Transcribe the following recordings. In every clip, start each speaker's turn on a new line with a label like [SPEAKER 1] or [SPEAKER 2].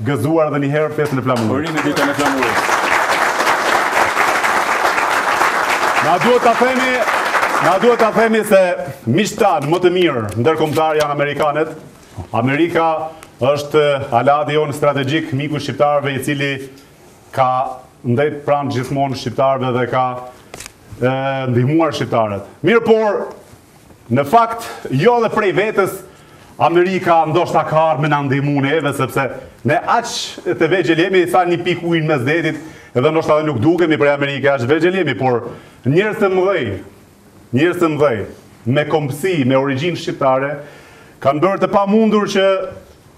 [SPEAKER 1] Gëzuar edhe një herë festën e flamurit.
[SPEAKER 2] Urime me ditën e flamurit.
[SPEAKER 1] Na duhet ta themi, na duhet ta themi se miqtë tanë më të mirë ndërkombëtarë janë amerikanët. Amerika është aleati jonë strategjik, miku i shqiptarëve i cili ka ndejt pranë gjithmonë shqiptarëve dhe ka ndihmuar shqiptarët. Mirëpo, Në fakt, jo edhe prej vetes, Amerika ndoshta ka ardhë me na ndihmu neve, sepse ne aq të vegjël jemi sa një pikë ujë në mes të detit, edhe ndoshta edhe nuk dukemi prej Amerike, aq të vegjël jemi, por njerëz të mëdhej, njerëz të mëdhej, me kombësi, me origjinë shqiptare, kanë bërë të pamundurën që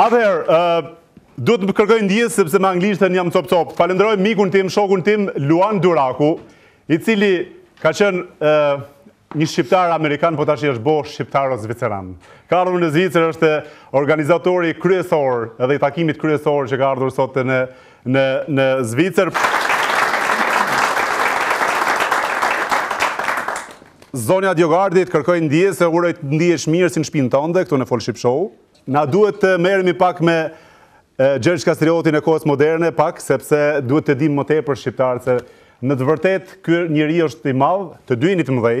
[SPEAKER 1] Atëherë, uh, duhet të kërkoj ndjesë sepse me anglishten jam copë-copë. Falënderoj mikun tim, shokun tim Luan Duraku, i cili ka qenë uh, një shqiptaro-amerikan, po tash është bo shqiptaro-zviceran. Ka ardhur në Zvicër është organizatori kryesor edhe i takimit kryesor që ka ardhur sot në Në, në Zvicër... Zonja DioGuardi, kërkoj ndjesë uroj të ndihesh mirë si në shpinë tënde, këtu në Fol Shqip Show. Na duhet të merremi pak me Gjergj Kastriotin e kohës moderne pak, sepse duhet të dimë më tepër shqiptarët, se në të vërtetë, ky njeri është i madhë, të dy jeni të mëdhej,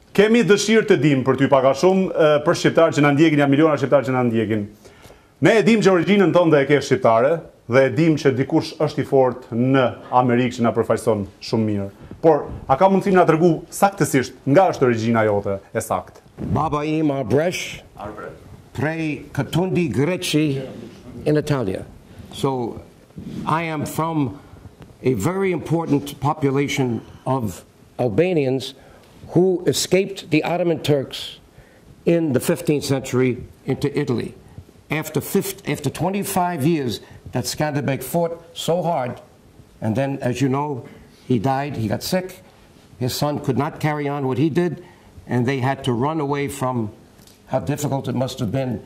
[SPEAKER 1] Kemi dëshirë të dimë për ty pak a shumë, për shqiptarët që na ndjekin, janë miliona shqiptarë që na ndjekin. Ne e dimë që origjinën tënde e ke shqiptare dhe e dimë që dikush është i fortë në Amerikë që na përfaqëson shumë mirë. Por, a ka mundësi me na tregu saktësisht nga është origjina jote e saktë?
[SPEAKER 3] Baba im arbëresh, prej katundi Greci in Italia. So, I am from a very important population of Albanians who escaped the Ottoman Turks in the 15th century into Italy. After, 50, after 25 years that Skanderbeg fought so hard, and then, as you know, he died, he got sick, his son could not carry on what he did, and they had to run away from how difficult it must have been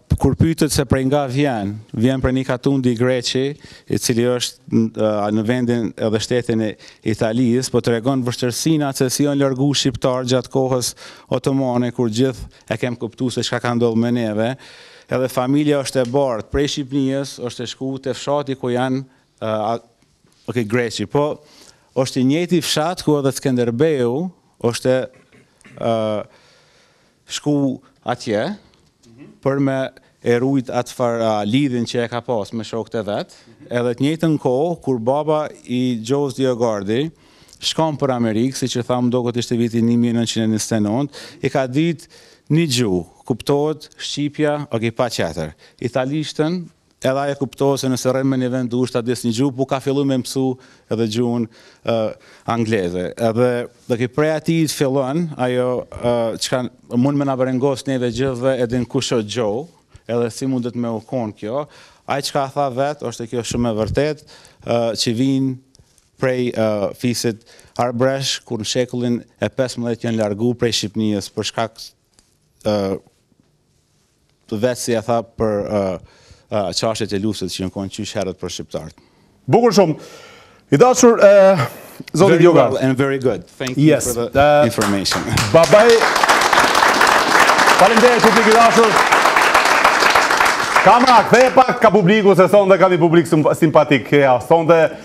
[SPEAKER 4] Kur pyetet se prej nga vjen, vjen prej një katundi Greçi, i cili është në vendin edhe shtetin e Italisë, po tregon vështirësinat se si janë largu shqiptarët gjatë kohës otomane, kur gjithë e kem kuptu se çka ka ndodhë me neve, edhe familja është e bartë prej Shqipnisë, është e shku te fshati ku janë Ok Greçi po osht i njejti fshat ku edhe Skenderbeu oshte shku atje për me e rujt atë far lidhjen që e ka pas me shokët e vet, edhe n'të njëjtën kohë kur baba i Joe DioGuardit shkon për Amerikë, siç e thamë duket ishte viti 1929, e ka ditë një gjuhë, kuptohet shqipja, ok pak tjetër, italishten Edhe ai e kuptoi se nëse rrin në një vend duhet ta dish një gjuhë, po ka filluar me mësu edhe gjuhën angleze. Edhe dhe ky prej atij të fillon ajo çka mund me na brengosë neve gjithëve e din kush është Joe, edhe si mundet me u kon kjo. Ai çka tha vet, është kjo shumë e vërtetë, që vijnë prej fisit arbresh, kur në shekullin e pesëmbëdhjetë janë largu prej Shqipnijës për shkak ë vetë si e tha për ë çështjet e luftës që janë konë qysh herët për shqiptarët.
[SPEAKER 1] Bukur shumë. I dashur Zoti DioGuardi.
[SPEAKER 4] Well and very good. Thank you
[SPEAKER 1] yes.
[SPEAKER 4] for the
[SPEAKER 1] uh,
[SPEAKER 4] information.
[SPEAKER 1] Bye-bye. Faleminderit publik i dashur. Kamera, kthej pak ka publiku se sonte ka një publik simpatik. Ja,
[SPEAKER 4] sonte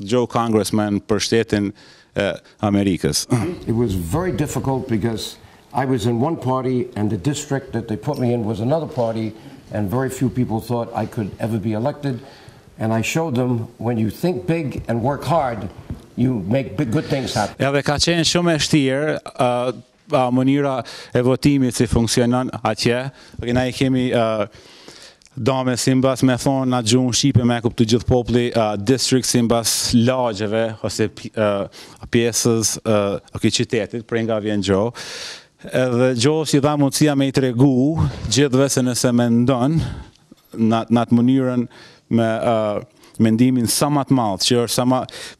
[SPEAKER 4] Joe Congressman për shtetin e Amerikës.
[SPEAKER 3] It was very difficult because I was in one party and the district that they put me in was another party and very few people thought I could ever be elected and I showed them when you think big and work hard you make big good things happen.
[SPEAKER 4] Edhe ka qenë shumë e vështirë, A mënyra e votimit si funksionon atje? Okej, na i kemi da me si mbas me thonë në gjuhën shqipe me kuptu gjithë populli uh, district si mbas lagjeve ose uh, pjesës uh, okay, qytetit prej nga vjen Joe edhe Joe që i dha mundësia me i tregu gjithëve se nëse mendon në atë mënyrën me uh, mendimin sa ma të madh që është sa ma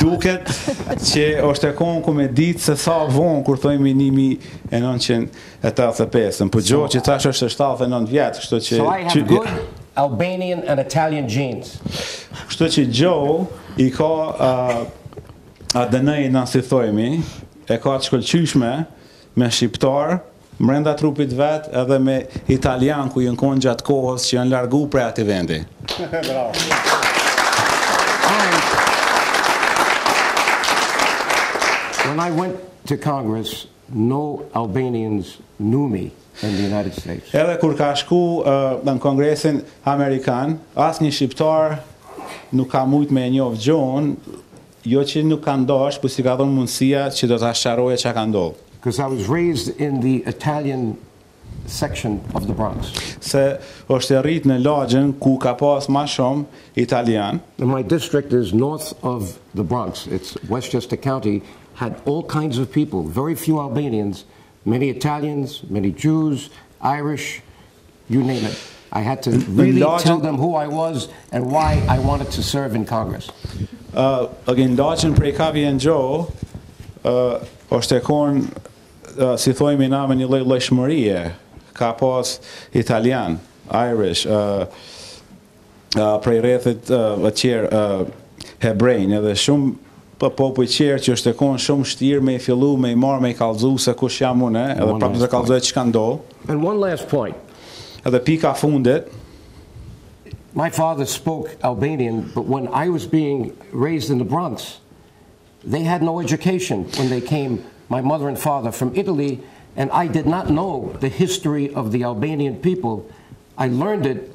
[SPEAKER 4] Duket që është e konë ku me ditë se sa vonë kur thojmi nimi e 985 për Joe që tash është 79 vjet Kështu që
[SPEAKER 3] So I have good Albanian and Italian genes
[SPEAKER 4] Kështu që Joe i ka ADN-në si thojmi E ka të shkëllqyshme me shqiptarë Mrenda trupit të vet edhe me italianë ku janë kon gjat kohës që janë largu prej atij vendi.
[SPEAKER 3] When I went to Congress no Albanians knew me in the United States.
[SPEAKER 4] Edhe kur ka shku në Kongresin Amerikan asnjë shqiptar nuk ka mujt me e njoft Joe-n. Jo që nuk ka dashtë po s'i ka dhënë mundësia që do ta sqaroja ça ka ndodhë.
[SPEAKER 3] Cause I was raised in the Italian section of the Bronx.
[SPEAKER 4] Se është rritë në lagjen ku ka pas ma shumë italianë.
[SPEAKER 3] And my district is north of the Bronx, it's Westchester County, had all kinds of people, very few Albanians, Many Italians, many Jews, Irish, you name it. I had to really tell them who I was and why I wanted to serve in Congress.
[SPEAKER 4] Uh, again, lagjen prej ka vjen Joe, uh, është e konë, uh, si thojmi na me një lloj-llojshmërie, ka pas italianë, Irish, uh, prej rrethit të qerë hebrenj edhe shumë po popuj qerë që është e konë shumë shtirë me i fillu, me i marrë, me i kallzu se kush jam une, edhe prapë të kallzu e që ka ndodh.
[SPEAKER 3] And one last point.
[SPEAKER 4] Edhe pika fundit.
[SPEAKER 3] My father spoke Albanian, but when I was being raised in the Bronx, they had no education when they came, my mother and father, from Italy, and I did not know the history of the Albanian people. I learned it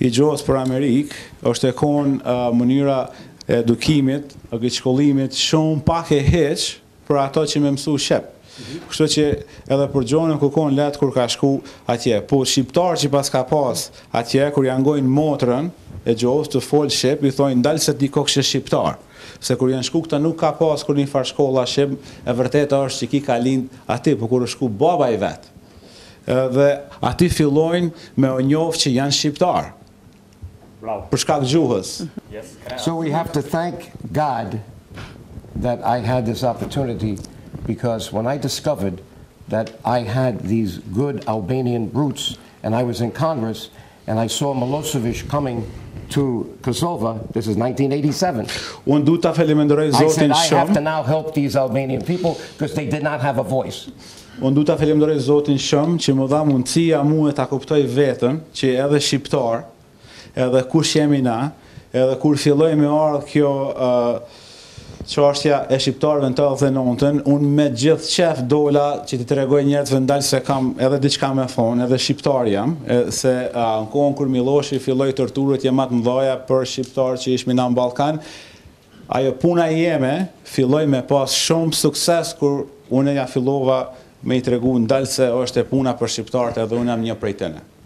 [SPEAKER 3] I
[SPEAKER 4] Gjos për Amerikë është e kon mënyra e edukimit, shkollimit shum pak e hiç për ato që me mësu shqip. Kështu që edhe për Gjon u kon letë kur ka shku atje. Po shqiptar që paska pas atje kur e ngojn motrën e Gjos tu fol shqip i thojn ndal se ti koke shqiptar. Se kur jan shku këta nuk ka pas kurrnifar shkolla shqip e vërteta është që ki ka lind aty po kur është shku baba i vet Dhe aty fillojnë me u njoh që janë shqiptarë. Bravo. Për shkak gjuhës. Yes.
[SPEAKER 3] So we have to thank God that I had this opportunity because when I discovered that I had these good Albanian roots and I was in Congress and I saw Milosevic coming to Kosovo, this is 1987.
[SPEAKER 4] Unë duhet ta faleminderoj Zotin shumë.
[SPEAKER 3] I said I have to now help these Albanian people because they did not have a voice.
[SPEAKER 4] Unë duhet ta faleminderoj Zotin shumë që më dha mundësia mue ta kuptoj veten që edhe shqiptar, edhe kush jemi na, Edhe kur filloi me ardhë kjo çashtja e shqiptarëve në tetëdhjetë e nëntën, unë me gjithë qef dola që t'i tregoj njerëzve ndal se kam edhe diçka me thonë, edhe shqiptar jam, se në kohën kur Milloshi filloi torturat ma të mëdhaja për shqiptarët që ishmi na në Ballkan, ajo puna e jeme filloi me pas shumë sukses kur unë ja fillova me i tregu ndal se është puna për shqiptarët edhe unë jam një prej
[SPEAKER 3] tyne.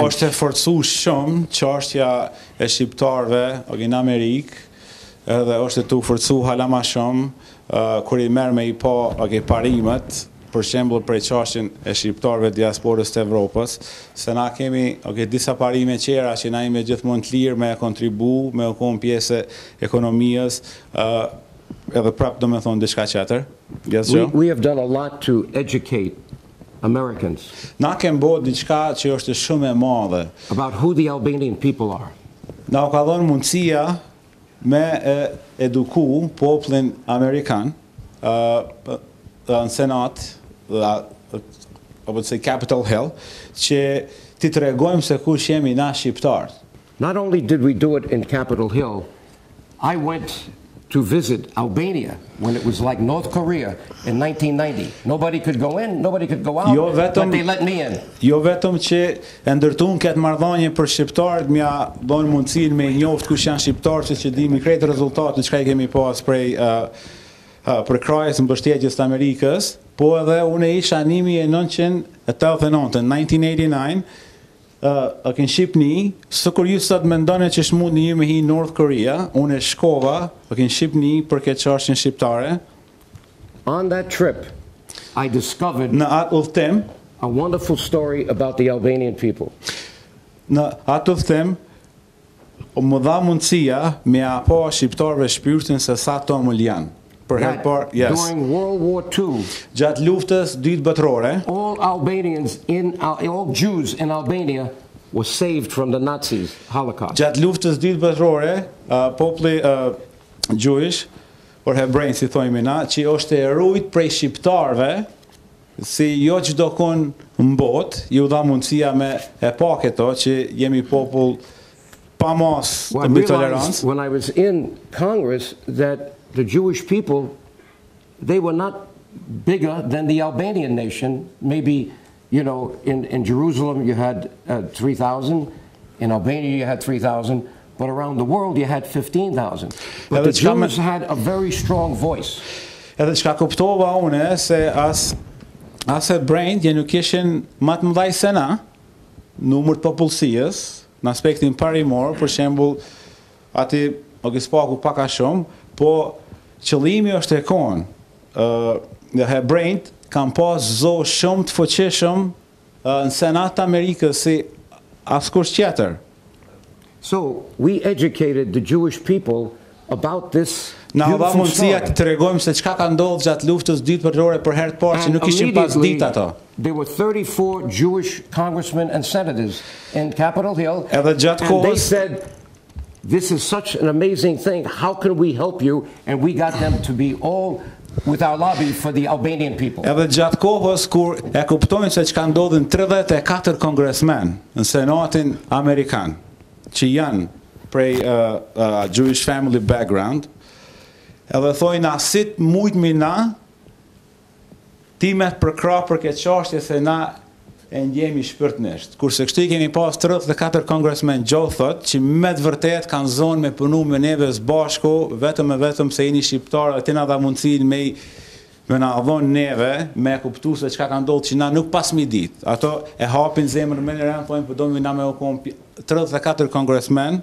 [SPEAKER 4] Është e forcu shumë çashtja e shqiptarëve në Amerikë edhe është tu forcu hala ma shumë kur i merr me i pa parimet për shembull për çashtjen e shqiptarëve të diasporës të Evropës se na kemi disa parime qera që na jemi gjithmonë të lirë me kontribu me u kon pjesë e ekonomijës edhe prap domethon diçka
[SPEAKER 3] tjetër. Americans.
[SPEAKER 4] Na kem bo diçka që është shumë e madhe.
[SPEAKER 3] About who the Albanian people are.
[SPEAKER 4] Na u ka dhënë mundësia me e eduku popullin amerikan ë në senat apo në Capitol Hill që t'i tregojmë se kush jemi na shqiptarët.
[SPEAKER 3] Not only did we do it in Capitol Hill, I went to visit Albania when it was like North Korea in 1990. Nobody could go in, nobody could go out,
[SPEAKER 4] jo vetëm,
[SPEAKER 3] but they let me in.
[SPEAKER 4] Jo vetëm që e ndërtun këtë marrëdhënie për shqiptarët, m'ja dhon mundësinë me njoft kush janë shqiptarë që që dimi krejt rezultatin çka i kemi pas prej uh, uh, përkrahjes mbështetjes të Amerikës, po edhe unë isha në mijë e 989 1989 Ë ë n'Shqipni sikur ju sot mendone qysh muni ju me hi North Korea une shkova ë n'Shqipni për ketë çashtje shqiptare.
[SPEAKER 3] On that trip I discovered
[SPEAKER 4] Në atë udhëtim
[SPEAKER 3] a wonderful story about the Albanian people.
[SPEAKER 4] Në atë udhëtim O më dha mundësia me ja pa shqiptarëve shpirtin se sa t'omël janë. Për herë
[SPEAKER 3] të
[SPEAKER 4] parë, yes.
[SPEAKER 3] During World War 2.
[SPEAKER 4] Gjatë luftës dytë botërore.
[SPEAKER 3] All Albanians in all Jews in Albania was saved from the Nazis holocaust.
[SPEAKER 4] Gjatë luftës dytë botërore, populli Jewish or hebrenj si thojmë na, çë është e rujt prej shqiptarëve, Si jo çdo kon n'botë, iu dha mundësia me e pa keto që jemi popull pa
[SPEAKER 3] masë
[SPEAKER 4] të mbi tolerancë.
[SPEAKER 3] When I was in Congress that the Jewish people they were not bigger than the Albanian nation, maybe you know in Jerusalem you had 3000, in Albania you had 3000, But around the world you had 15,000. But
[SPEAKER 4] Edhe
[SPEAKER 3] the
[SPEAKER 4] çka the
[SPEAKER 3] Jews had a very strong voice.
[SPEAKER 4] Edhe çka kuptova unë se as as hebrenjt ja nuk ishin ma të mdhaj se na në numër të popullsisë, në aspektin parimor, për shembull, aty ok spaku pak a shumë, po qëllimi është e kon. Ë hebrenjt kanë pas zo shumë të fuqishëm Në Senat të Amerikës si askush tjetër.
[SPEAKER 3] So, we educated the Jewish people about this beautiful story.
[SPEAKER 4] Na dha mundësia të tregojmë se çka ka ndodhë gjatë Luftës Dytë Botërore për herë të parë që nuk kishin pas ditë ato.
[SPEAKER 3] There were 34 Jewish congressmen and senators in Capitol Hill.
[SPEAKER 4] Edhe gjatë kohës
[SPEAKER 3] This is such an amazing thing. How can we help you? And we got them to be all with our lobby for the Albanian people.
[SPEAKER 4] Edhe gjatë kohës kur e kuptojnë se çka ndodhi 34 kongresmen në Senatin Amerikan, që janë prej uh, uh, Jewish family background, edhe thojnë a si mujmi na Ty me përkrah për këtë çashtje se na e ndjemi shpirtnisht. Kurse kshtu i kemi pas tridhjetë e katër kongresmen Gjo thot që me të vërtet kan zon me punu me neve sbashku vetëm e vetëm se jeni shqiptar dhe ti na dha mundësin me i me na dhon neve me kuptu se çka ka ndodh që na nuk pasmi dit ato e hapin zemrën me në ren thojn po domi na me u
[SPEAKER 3] kon
[SPEAKER 4] tridhjetë e katër kongresmen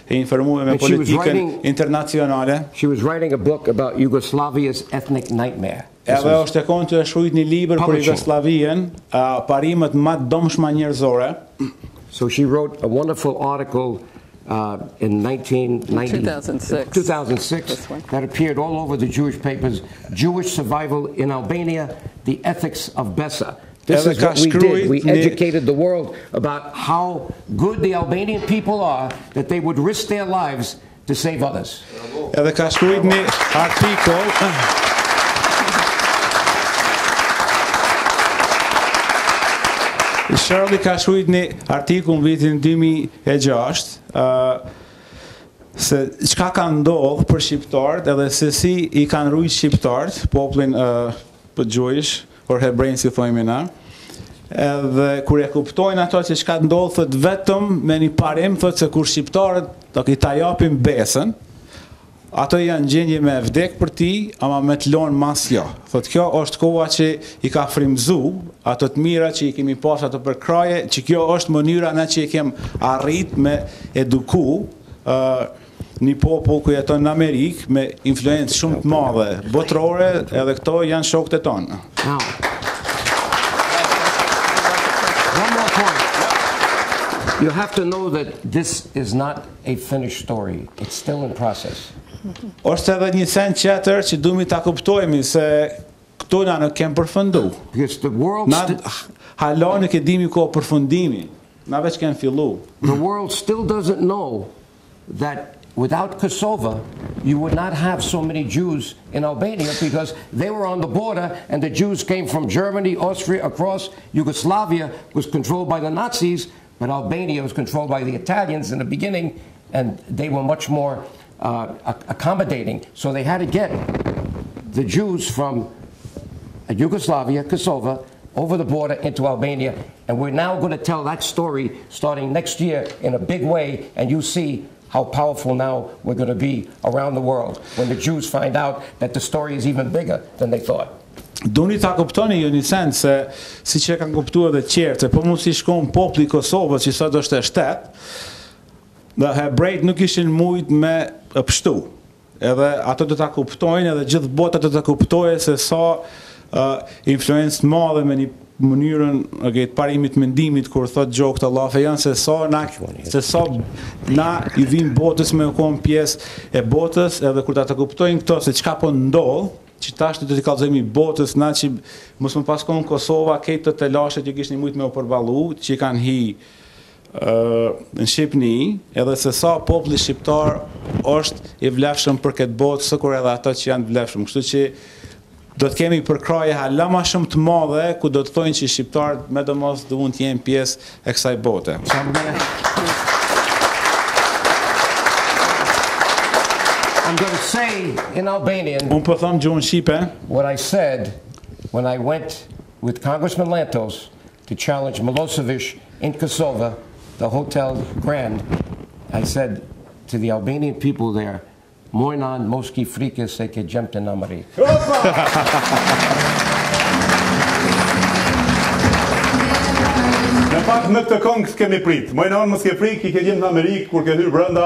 [SPEAKER 4] e informuar me politikën internacionale.
[SPEAKER 3] She was writing a book about Yugoslavia's ethnic nightmare.
[SPEAKER 4] Edhe është e kon tu e shkrujt një liber për Jugoslavien, parimet ma të domosdoshme njerëzore.
[SPEAKER 3] So she wrote a wonderful article uh, in 1990,
[SPEAKER 5] 2006.
[SPEAKER 3] 2006 that appeared all over the Jewish papers, Jewish Survival in Albania, The Ethics of Besa. This is what we did. We educated the world about how good the Albanian people are that they would risk their lives to save others.
[SPEAKER 4] Edhe ka shkrujt një artikull. Shirley ka shkrujt një artikull në vitin 2006, uh, se çka ka ndodh për shqiptarët edhe se si i kanë rujt shqiptarët, popullin uh, po Jewish, po hebrenj si thojmë na, edhe kur e kuptojnë ato që çka ka ndodh thot vetëm me një parim thot se kur shqiptarët të ta japin besën ato janë gjendje me vdek për ti ama me të lon mbas jo thot kjo është koha që i ka frimzu ato të mira që i kemi pas ato përkrahje që kjo është mënyra na që i kem arrit me eduku uh, Një popull ku jeton në Amerikë me influencë shumë të madhe botërore edhe këto janë shokët
[SPEAKER 3] tanë. One more point. You have to know that this is not a finished story. It's still in process.
[SPEAKER 4] Është edhe një send tjetër që dumi ta kuptojmë se këto na nuk kem përfundu.
[SPEAKER 3] Because the world
[SPEAKER 4] Na hala nuk e dimi ku o përfundimi. Na veç kem fillu.
[SPEAKER 3] The world still doesn't know that without Kosovo you would not have so many Jews in Albania because they were on the border and the Jews came from Germany, Austria, across Yugoslavia was controlled by the Nazis, but Albania was controlled by the Italians in the beginning and they were much more uh, accommodating. So they had to get the Jews from uh, Yugoslavia, Kosovo, over the border into Albania and we're now going to tell that story starting next year in a big way and you see how powerful now we're going to be around the world when the Jews find out that the story is even bigger than they thought.
[SPEAKER 4] Doni ta kuptoni ju një sen se siç e kanë kuptu dheri qetash, se po mos ish kon populli i Kosovës që sot është shtet, dhe hebrejt nuk ishin mujt me pshtu. Edhe ato do ta kuptojnë edhe gjithë bota do ta kuptojë se sa influencë të madhe me një mënyrë okay të parimit mendimit kur thotë Joe këto llafe janë se sa na se sa na i vijmë botës me u kon pjesë e botës edhe kur ta kuptojnë këto se çka po ndodh që tash do t'i kallëzojmë botës na që mos me pas kon Kosova këto telashet që kishin mujt me u përballu që i kanë hi në Shqipni edhe se sa populli shqiptar është i vlefshëm për këtë botë sikur edhe ato që janë të vlefshëm kështu që do të kemi përkrahje hala ma shumë të madhe ku do të thojnë që shqiptarët medoemos duhen të jenë pjesë e kësaj bote
[SPEAKER 3] I'm going to say in Albanian
[SPEAKER 4] Unë po them n'gjuhën shqipe
[SPEAKER 3] What I said when I went with Congressman Lantos to challenge Milosevic in Kosova, the Hotel Grand, I said to the Albanian people there, Moj nan mos ki frikë se ke djemtë në Amerikë.
[SPEAKER 1] Në fakt në këtë këngë kemi prit. Moj nanë mos ke frikë, i ke djemtë në Amerikë kur ke hyrë brenda,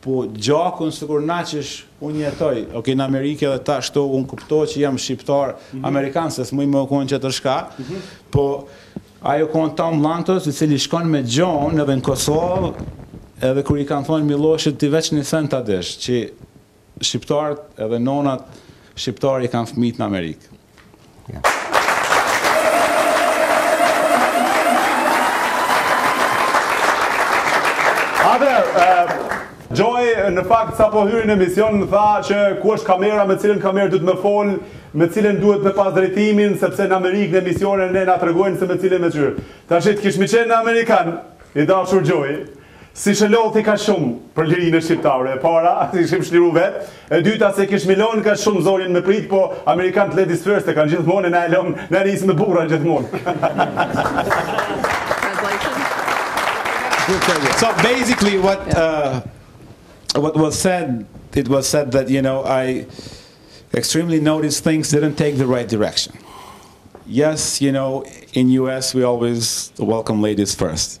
[SPEAKER 4] Po Gjoja kur sikur na qysh unë jetoj ok në Amerikë edhe tash këtu unë kuptoj që jam shqiptar Amerikan se smuj me kon tjetër çka po ajo kon Tom Lantos i cili shkon me Gjon edhe në Kosovë edhe kur i kan thon Milloshit ti veç një sen ta dish qi shqiptart edhe nonat shqiptare i kan fmijt në Amerikë.
[SPEAKER 1] në fakt sapo hyri në emision më tha që ku është kamera me cilën kamerë duhet me fol, me cilën duhet me pas drejtimin sepse në Amerikë në emisione ne na tregojnë se me cilën me kqyr. Tash t'i kishe me qenë një amerikan, i dashur Gjoi. S'ish lodh kaq shumë për lirinë e shqiptarëve, e para se s'ishim çliru vet, e dyta s'e kishim lonë kaq shumë zonjën me prit po amerikanët ladies first e kanë gjithmonë e na e lëmë na e nisëm me burra gjithmonë.
[SPEAKER 4] So basically what what was said it was said that you know I extremely notice things didn't take the right direction. Yes, you know in US we always welcome ladies first.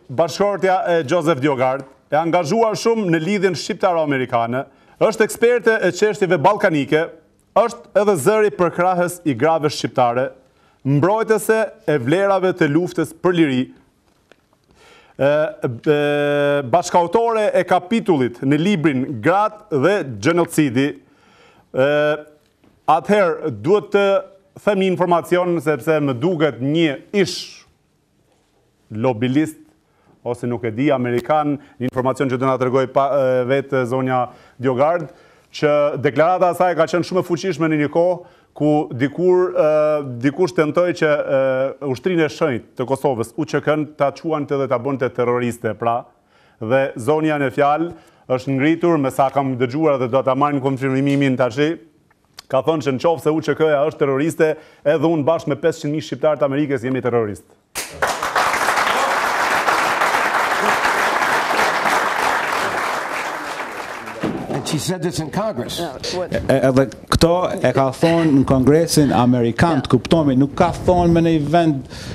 [SPEAKER 1] Bashkëshortja e Joseph DioGuardi, e angazhuar shumë në Lidhjen Shqiptaro-Amerikane, është eksperte e çështjeve ballkanike, është edhe zëri përkrahës i grave shqiptare, mbrojtëse e vlerave të luftës për liri, bashkëautore e kapitullit në librin Gratë dhe gjenocidi, atëherë duhet të them një informacion sepse më duket një ish lobist ose nuk e di amerikan, një informacion që do na tregojë vetë zonja DioGuardi, që deklarata e saj ka qenë shumë e fuqishme në një kohë ku dikur dikush tentoi që Ushtrinë e Shenjtë të Kosovës, UÇK-në, ta quante dhe ta bënte terroriste, pra, dhe zonja në fjalë është ngritur, me sa kam dëgjuar dhe do ta marrim konfirmimin tash, ka thënë që në qoftë se UÇK-ja është terroriste, edhe unë bashkë me pesëqind mijë shqiptarë të Amerikës jemi terroristë.
[SPEAKER 3] She said this in Congress.
[SPEAKER 4] Edhe këto e ka thonë në Kongresin Amerikan, të kuptohmi, nuk ka thonë më ni vend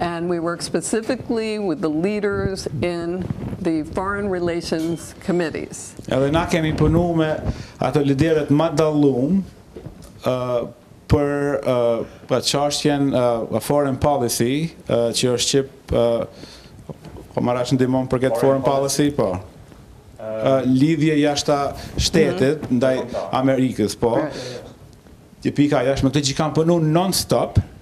[SPEAKER 5] And we work specifically with the leaders in the foreign relations committees.
[SPEAKER 4] Edhe na kemi punu me ato liderët më t'dallum uh, për uh, për çështjen uh, foreign policy uh, që është çip uh, po marrësh ndihmon për këtë foreign policy, po. Uh, lidhje jashtë shtetit mhm. ndaj Amerikës, po. Politika e jashtme me këtë që kam punu non-stop,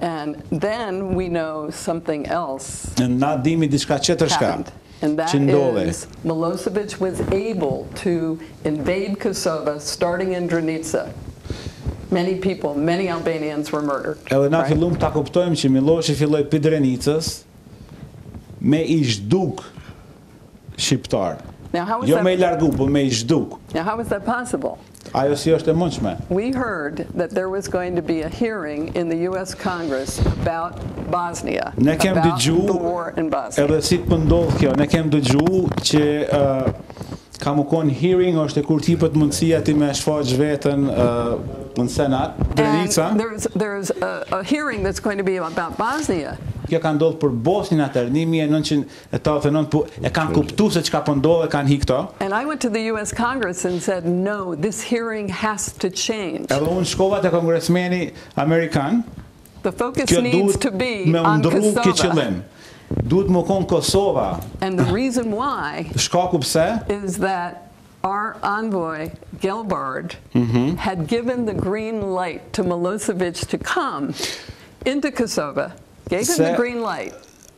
[SPEAKER 5] And then we know something else.
[SPEAKER 4] E na dimi diçka
[SPEAKER 5] tjetër çka
[SPEAKER 4] që
[SPEAKER 5] ndodhi. Milosevic was able to invade Kosova starting in Drenica. Many people, many Albanians were murdered.
[SPEAKER 4] Edhe na fillum ta kuptojmë që Milloshi filloi pi Drenicës me i zhduk
[SPEAKER 5] shqiptarët.
[SPEAKER 4] Jo me i largu, po me i zhduk.
[SPEAKER 5] Now how is that possible?
[SPEAKER 4] Ajo si është e mundshme?
[SPEAKER 5] We heard that there was going to be a hearing in the US Congress about Bosnia.
[SPEAKER 4] Ne kem dëgju edhe si po ndodh kjo, ne kem dëgju që ka me u kon hearing, është e kur t'ipet mundësia ti me shfaq vetën në senat, Drenica.
[SPEAKER 5] There is a hearing that's going to be about Bosnia.
[SPEAKER 4] Kjo ka ndodhë për Bosnjën atëherë, 1900, Nëntëdhjetë e nëntë po e kanë kuptu se çka po ndodh e kanë hi këto. Edhe unë shkova te kongresmeni amerikan, kjo duhet me u ndrru
[SPEAKER 5] ky
[SPEAKER 4] qëllim. Duhet
[SPEAKER 5] me u kon Kosova.
[SPEAKER 4] Shkaku pse?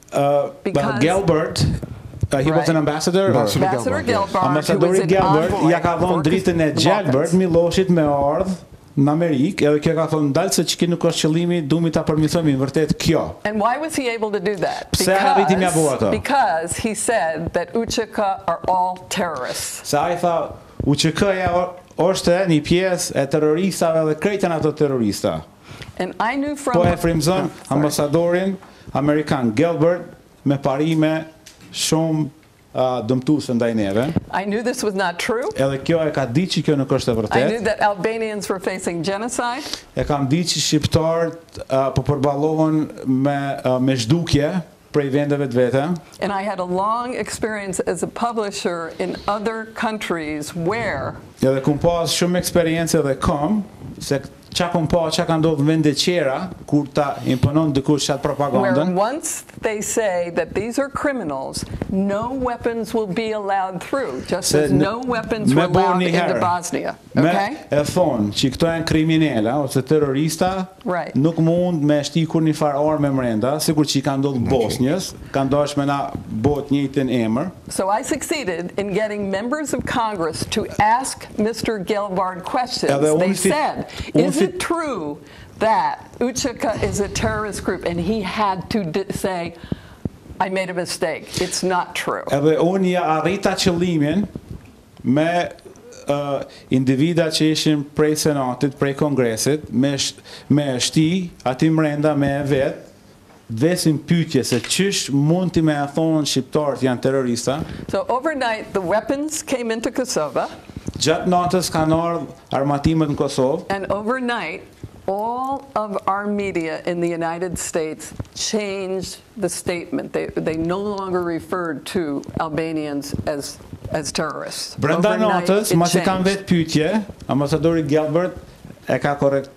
[SPEAKER 4] Uh,
[SPEAKER 5] uh,
[SPEAKER 4] Gelbert, uh, he
[SPEAKER 5] right.
[SPEAKER 4] was an ambassador.
[SPEAKER 3] Ambassador,
[SPEAKER 5] ambassador Gelbert.
[SPEAKER 4] Gelbert.
[SPEAKER 5] Ambassadori
[SPEAKER 4] Gelbert ja ka dhënë dritën e
[SPEAKER 5] gjelbër
[SPEAKER 4] Milloshit me ardh në Amerikë, edhe kjo ka thonë ndal se ky nuk është qëllimi, dumi ta përmirësojmë vërtet kjo.
[SPEAKER 5] And why was he able to do that?
[SPEAKER 4] Pse arriti me bo atë?
[SPEAKER 5] Because he said that UÇK are all terrorists.
[SPEAKER 4] Se ai tha UÇK-ja është një pjesë e terroristave edhe krejt jan ato terrorista. Po e
[SPEAKER 5] frymëzon
[SPEAKER 4] ambasadorin amerikan Gelbert me parime shumë dëmtuese ndaj neve. Edhe kjo e ka ditë që kjo nuk është e
[SPEAKER 5] vërtetë.
[SPEAKER 4] E kam ditë që shqiptarët po përballohen me zhdukje. prej vendeve të veta.
[SPEAKER 5] And I had a long experience as a publisher in other countries where.
[SPEAKER 4] Edhe kum pas shumë eksperiencë edhe kom se ça kum pa ça ka ndodhë vende tjera kur ta imponon dikush
[SPEAKER 5] qat
[SPEAKER 4] propagandën.
[SPEAKER 5] Where once they say that these are criminals no weapons will be allowed through just as no weapons were allowed into Bosnia.
[SPEAKER 4] Me e thonë që këto janë kriminela ose terrorista nuk mund me shti kurrni farë arme mrenda, sikur që i ka ndodhë Bosnjës, kanë dashtë me na bo të njëjtën emër.
[SPEAKER 5] So I succeeded in getting members of Congress to ask Mister Gelbard questions, they said is it true that UÇK is a terrorist group and he had to say I made a mistake, it's not true.
[SPEAKER 4] Edhe unë ia arrita qëllimin, me individa që ishin prej senatit, prej kongresit, me e shti aty mrenda me e vet, vesin pytje se qysh mund ti me e thonë shqiptarët janë terrorista.
[SPEAKER 5] So overnight the weapons came into Kosova.
[SPEAKER 4] Gjatë natës kanë ardhë armatimet në Kosovë.
[SPEAKER 5] And overnight all of our media in the United States changed the statement they they no longer referred to Albanians as as terrorists.
[SPEAKER 4] Brenda natës, masi kanë vetë pytje, ambasadori Gelbard e ka korrekt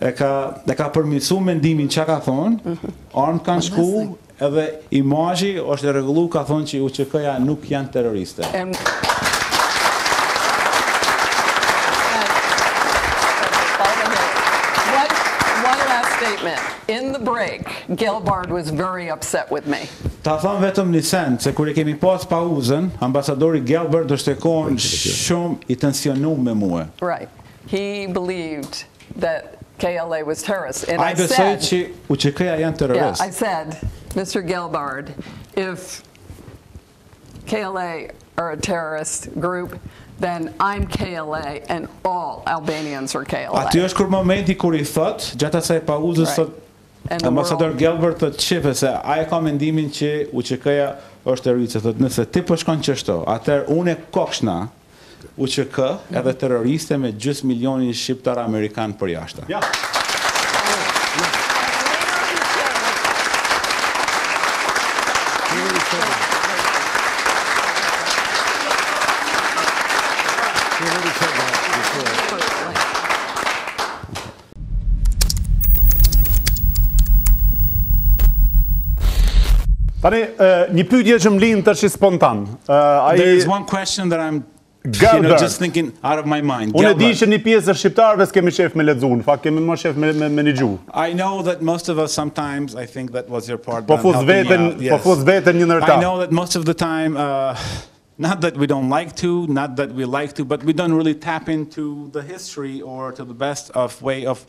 [SPEAKER 4] e ka e ka përmirësu mendimin çka ka thonë,
[SPEAKER 5] mhm.
[SPEAKER 4] armë kanë shku edhe imazhi është rregullu ka thonë që UÇK-ja nuk janë terroriste.
[SPEAKER 5] In the break, Gelbard was very upset with me.
[SPEAKER 4] Ta thom vetëm një send, se kur e kemi pas pauzën, ambasadori Gelbard osht kon shumë i tensionum me mue.
[SPEAKER 5] Right. He believed that KLA was terrorists, and I said.
[SPEAKER 4] Ai besoi që UÇK-ja janë
[SPEAKER 5] terroristë.
[SPEAKER 4] Yeah,
[SPEAKER 5] I said, Mister Gelbard, if. KLA are a terrorist group then I'm KLA and all Albanians are KLA.
[SPEAKER 4] Aty është kur momenti kur i thot, gjatë asaj pauzës thot Ambasador Gelbard thot shifë se ai e ka mendimin qe UÇK-ja është terroriste thot nëse ti po shkon qeshtu atëherë une kokshna UÇK edhe terroriste me gjys milionin shqiptar amerikan
[SPEAKER 1] përjashta. Tani, një pytje që më lind ashtu spontan.
[SPEAKER 4] There is one question that I'm Gerber. You know, just thinking out of my mind.
[SPEAKER 1] Unë di që një pjesë e shqiptarëve s'kemi qef me lexu, në fakt kemi më qef me me, me një gjuhë.
[SPEAKER 4] I know that most of us sometimes I think that was your part.
[SPEAKER 1] Po fus veten, po fus veten një ndërta.
[SPEAKER 4] I know that most of the time uh Not that we don't like to, not that we like to, but we don't really tap into the history or to the best of way of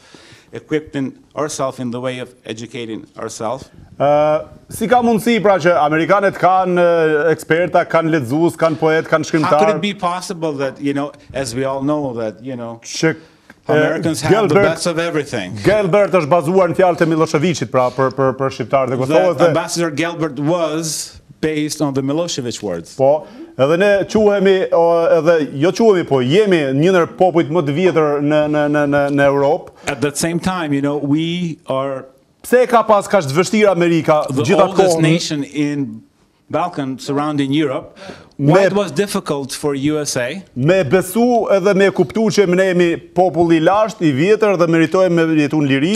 [SPEAKER 4] equipping ourself in the way of educating ourself.
[SPEAKER 1] Uh, si ka mundësi pra që amerikanet kanë eksperta, kanë lexues, kanë poet, kanë shkrimtar.
[SPEAKER 4] How could it be possible that, you know, as we all know that, you know,
[SPEAKER 1] që
[SPEAKER 4] Americans have the best of everything.
[SPEAKER 1] Gelbert është bazuar në fjalët e Millosheviqit pra për për për shqiptarët e Kosovës.
[SPEAKER 4] The ambassador Gelbert was based on the Milosevic words.
[SPEAKER 1] Po, edhe ne quhemi edhe jo quhemi po jemi një ndër popujt më të vjetër në në në në në Europë.
[SPEAKER 4] At the same time, you know, we are
[SPEAKER 1] Pse ka pas kaq të vështirë Amerika gjithë atë
[SPEAKER 4] kohën?
[SPEAKER 1] The oldest
[SPEAKER 4] nation in Balkan surrounding Europe, why it was difficult for USA?
[SPEAKER 1] Me besu edhe me kuptu që ne jemi populli i lashtë, i vjetër dhe meritojmë me jetu në liri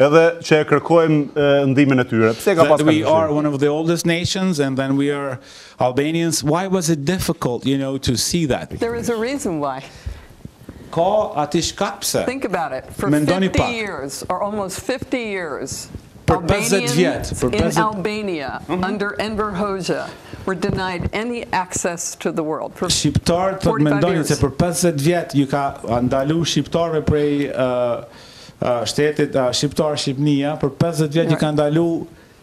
[SPEAKER 1] edhe që e kërkojmë ndihmën e tyre. Pse ka pas ka
[SPEAKER 4] We are one of the oldest nations and then we are Albanians. Why was it difficult, you know, to see that?
[SPEAKER 5] There is a reason why.
[SPEAKER 4] Ka aty shkak pse. Mendoni pak. Për pesëdhjetë vjet, për
[SPEAKER 5] pesëdhjetë.
[SPEAKER 4] Shqiptarët,
[SPEAKER 5] thotë,
[SPEAKER 4] mendoni se për pesëdhjetë vjet ju ka ndalu shqiptarëve prej shtetit shqiptar Shqipnia për pesëdhjetë vjet ju ka ndalu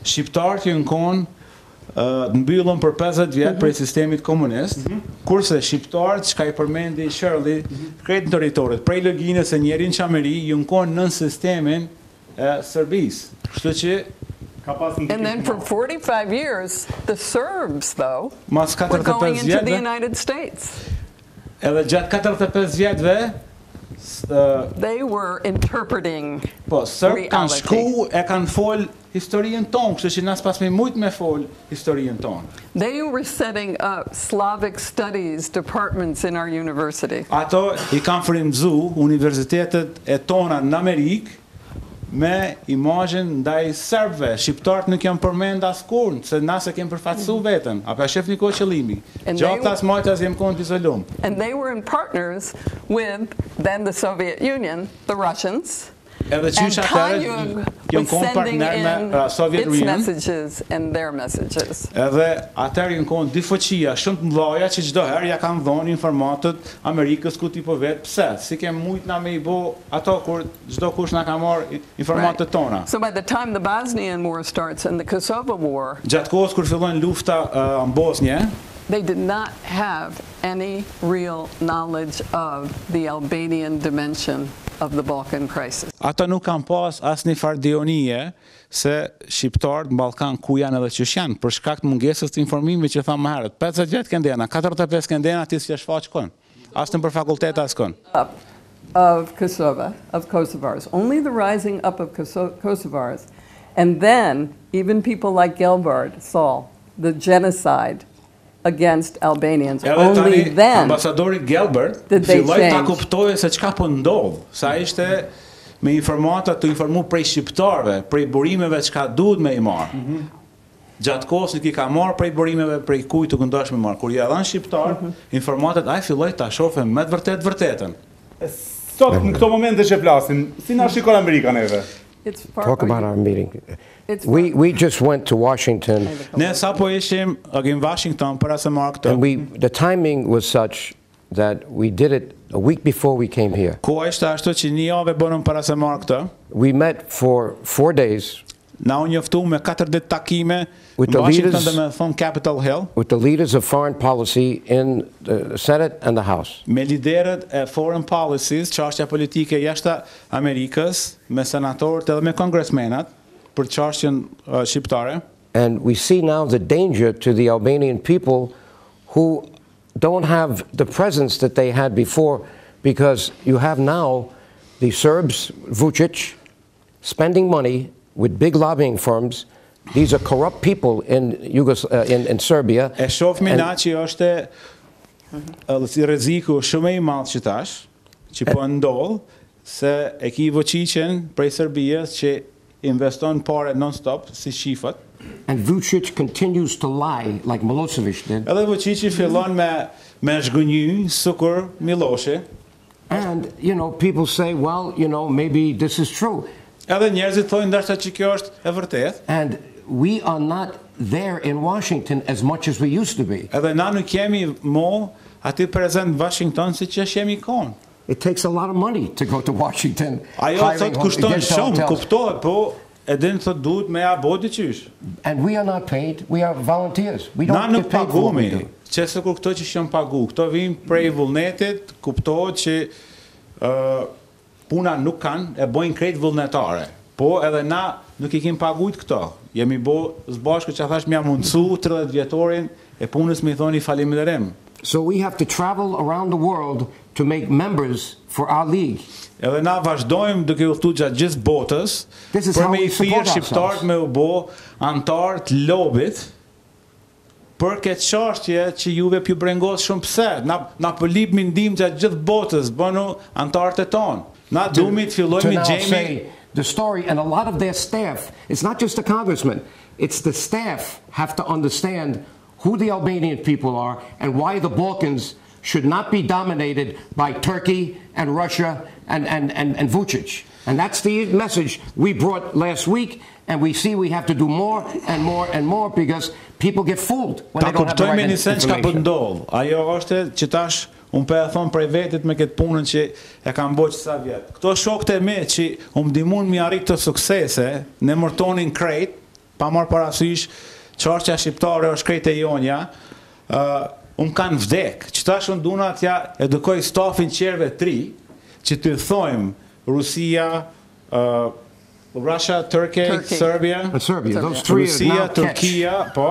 [SPEAKER 4] Shqiptarët jon konë t'mbyllën për pesëdhjetë vjet prej sistemit komunist, kurse shqiptarët çka i përmendi Shirley, krejt në territoret, prej Loginës e deri në Çamëri, jon konë nën sistemin e Serbisë. Kështu që.
[SPEAKER 1] Ka pas ndikim të madh.
[SPEAKER 5] And then for forty five years the Serbs though were going into the United States.
[SPEAKER 4] Edhe gjatë katërdhjetë e pesë vjetëve së.
[SPEAKER 5] They were interpreting reality.
[SPEAKER 4] Po, serbët kanë shku e kanë folë historinë tonë, kështu që na s'pasmi mujtë me folë historinë tonë.
[SPEAKER 5] They were setting up Slavic studies departments in our university.
[SPEAKER 4] Ato i kanë frymëzu universitetet tona n'Amerikë. me imazhin ndaj serbëve, shqiptarët nuk janë përmend askund, se na s'e kemi përfaqësu veten, a po e shifni
[SPEAKER 5] ku
[SPEAKER 4] është
[SPEAKER 5] qëllimi,
[SPEAKER 4] djathtas majtas jem kon t'izolum.
[SPEAKER 5] And they were in partners with then the Soviet Union, the Russians,
[SPEAKER 4] Edhe qysh atëherë jon kon partner me pra Soviet Union.
[SPEAKER 5] Its messages and their messages.
[SPEAKER 4] Edhe atëherë jon kon dy fuqia shumë të mëdha që çdo herë ja kanë dhënë informatët Amerikës ku ti po vetë pse s'i kem mujt na me i bo ato kur çdo kush na ka marr informatet tona.
[SPEAKER 5] So by the time the Bosnian war starts and the Kosova war.
[SPEAKER 4] Gjatë kohës kur fillon lufta në Bosnje.
[SPEAKER 5] They did not have any real knowledge of the Albanian dimension of the Balkan crisis.
[SPEAKER 4] Ata nuk kanë pas asnjëfarë dijenie se shqiptarët në Ballkan ku janë edhe qysh janë, për shkak të mungesës të informimit që thamë më herët, 50 vjet ke nejt, 45 ke nejt ti shef çka kon. As në për fakultet as kon.
[SPEAKER 5] Up of Kosova, of Kosovars. Only the rising up of Kosovars. And then even people like Gelbard saw the genocide against Albanians
[SPEAKER 4] Edhe
[SPEAKER 5] only
[SPEAKER 4] tani,
[SPEAKER 5] then
[SPEAKER 4] ambasadori
[SPEAKER 5] Gelbard
[SPEAKER 4] filloi ta kuptojë se çka po ndodh, se ai ishte me informata të informuar prej shqiptarëve, prej burimeve çka duhet me i marr. Mm -hmm. Gjatë kohës nuk i ka marr prej burimeve, prej kujt të duhesh me marr. Kur i dhanë shqiptar, mm -hmm. informatat ai filloi ta shofe me të vërtet të vërtetën.
[SPEAKER 1] Sot në këto momente që flasim, si na shikon Amerika neve?
[SPEAKER 3] Talk about our meeting. We we just went to Washington.
[SPEAKER 4] Ne sapo ishim në Washington para se me ardh këtu.
[SPEAKER 3] And we the timing was such that we did it a week before we came here.
[SPEAKER 4] Koha ishte ashtu që një javë bënëm para se me ardh këtu.
[SPEAKER 3] We met for four days.
[SPEAKER 4] Na u njoftuam me katër ditë takime. Washington do me thonë Capitol Hill.
[SPEAKER 3] With the leaders of foreign policy in the Senate and the House.
[SPEAKER 4] Me liderët e foreign policies, çashtja politike jashtë Amerikës, me senatorët edhe me kongresmenat, për çashtjen shqiptare.
[SPEAKER 3] And we see now the danger to the Albanian people who don't have the presence that they had before because you have now the Serbs, Vucic, Spending money with big lobbying firms, these are corrupt people in in Serbia.
[SPEAKER 4] E
[SPEAKER 3] shofmi
[SPEAKER 4] na që ështe ni rrezik shumë më i madh që tash, që po ndodh se e ki Vuçiçin prej Serbisë që investon pare non stop si e shihni.
[SPEAKER 3] And Vuçiç continues to lie like Miloseviç did.
[SPEAKER 4] Edhe Vuçiçi fillon me me zhgënjy sukur Milloshi.
[SPEAKER 3] And you know people say well you know maybe this is true.
[SPEAKER 4] Edhe njerëzit thonë ndoshta që kjo është e vërtetë.
[SPEAKER 3] And we are not there in Washington as much as we used to be.
[SPEAKER 4] Edhe na nuk jemi më aty prezent në Washington siç jemi kon.
[SPEAKER 3] It takes a lot of money to go to Washington.
[SPEAKER 4] Ajo thot kushton shumë, kuptohet, po Edhe na thotë duhet me ja bo diqysh.
[SPEAKER 3] And we are not paid, we are volunteers. We don't get paid for what we do.
[SPEAKER 4] Na nuk paguhemi, qe sikur këto qysh jon pagu. Këto vijnë prej vullnetit, kuptohet që puna nuk kanë, e bojnë krejt vullnetare. Po edhe na nuk i kemi pagujt këto. Jemi bo sbashku ça thash me ja mundësu tridhjetë vjetorin e punës me i thon faliminderim.
[SPEAKER 3] So we have to travel around the world to make members for our league.
[SPEAKER 4] Edhe na vazhdojmë duke udhëtu gjatë gjithë botës për me i
[SPEAKER 3] thirr
[SPEAKER 4] shqiptarët me u bo anëtar të lobit për ketë çashtje që juve pju brengos shumë pse na na po lipmi ndihmë gjatë gjithë botës bonu anëtarët tonë na dumi të fillojmi
[SPEAKER 3] gjejmi the story and a lot of their staff it's not just the congressman it's the staff have to understand who the Albanian people are and why the Balkans should not be dominated by Turkey and Russia and and and and Vuçiq. And that's the message we brought last week and we see we have to do more and more and more because people get fooled when they don't have the right
[SPEAKER 4] information. Ta kuptojmë çka
[SPEAKER 3] po
[SPEAKER 4] ndodh. Ajo është që tash Unë për po e thom prej vetit me këtë punën që e kam bo qe sa vjet. Këto shokët e mi që um ndihmun mi arritë kto suksese, ne meritojnë krejt, Pa marrë parasysh, çashtja shqiptare është krejt e jonja, ë, um kanë vdekë. Që tash unë duna t'ja edukoj stafin qe herë të ri, që t'i thojmë Rusia, ë, Russia, Turkey, Serbia, Rusia, Turkia, po,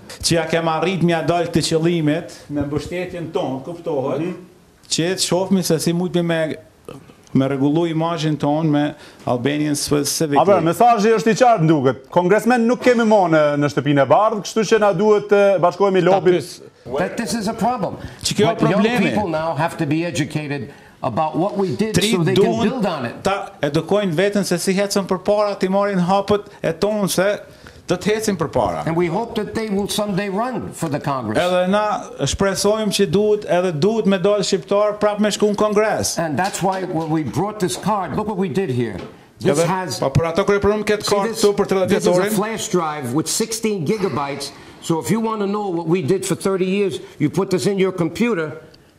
[SPEAKER 4] Që ja kemë arrit mja dal te qëllimit me mbështetjen tonë kuptohet që të shofmi se si mujtmi me me rregullu imazhin tonë me Albanian Civic League.
[SPEAKER 1] Mesazhi është i qartë m'duket. Kongresmen nuk kemi mo në në Shtëpinë e Bardhë, kështu që na duhet të bashkohemi lobit.
[SPEAKER 4] Që kjo
[SPEAKER 3] është
[SPEAKER 4] problemi. T'ri duan ta edukojnë veten se si ecën përpara, t'i marrin hapet e tonë se do të ecin përpara. Edhe na shpresojmë që duhet edhe duhet me dalë shqiptarë prapë me shku në Kongres. Edhe për ato kur e prumë këtë kartë këtu për
[SPEAKER 3] tridhjetë
[SPEAKER 4] vjetorin.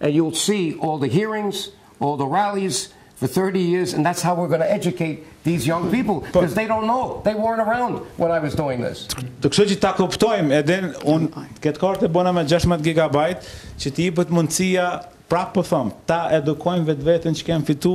[SPEAKER 3] and you'll see all the hearings all the rallies for thirty years and that's how we're gonna educate these young people po. because they don't know they weren't around when I was doing this
[SPEAKER 4] të kështu që ta kuptojmë edhe un këtë kartë e bona me 16 GB që t'i jepet mundësia prapë po thom, ta edukojmë vetveten që kemë fitu